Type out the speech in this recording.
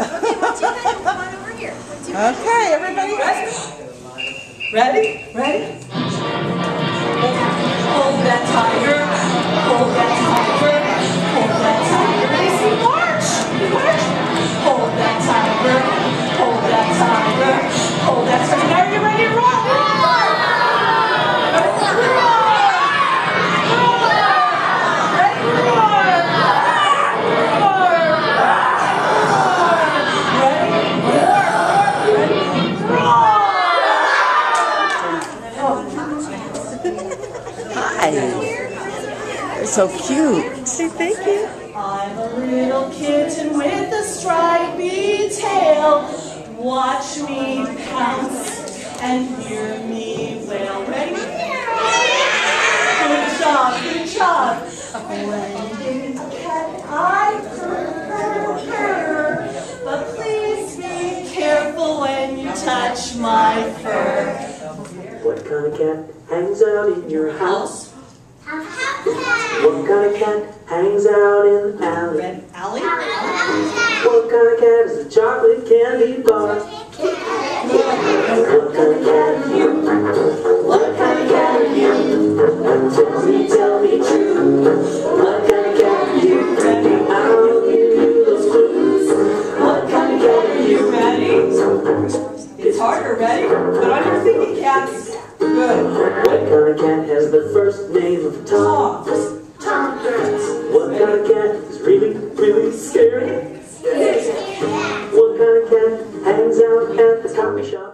Okay, what do you? Come on over here. Okay, everybody ready? Ready? Ready? You're so cute. Say thank you. I'm a little kitten with a stripy tail. Watch me pounce and hear me wail. Ready? Good job, good job. When a cat, I purr, purr, purr. But please be careful when you touch my fur. What kind of cat hangs out in your house? What kind of cat hangs out in the alley? Red alley? What kind of cat is a chocolate candy bar? What kind of cat are you? What kind of cat are you? Tell me, tell me true. What kind of cat are you? Ready? I will give you those clues. What kind of cat are you? Ready? It's harder, ready? Put on your thinking caps. Good. What kind of cat has the first name of Tom? Tom. What kind of cat is really, really scary? What kind of cat hangs out at the coffee shop?